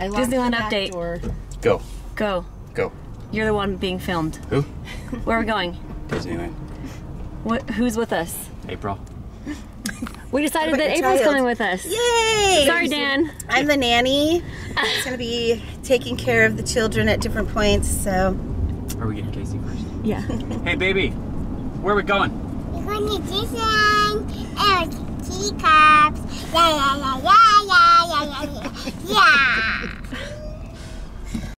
I Disneyland update. Door. Go. Go. Go. You're the one being filmed. Who? Where are we going? Disneyland. What? Who's with us? April. We decided that April's coming with us. Yay! Sorry, Dan. I'm the nanny. I'm gonna be taking care of the children at different points. So Are we getting Kasey first? Yeah. Hey, baby. Where are we going? We're going to Disneyland and teacups. La la la la.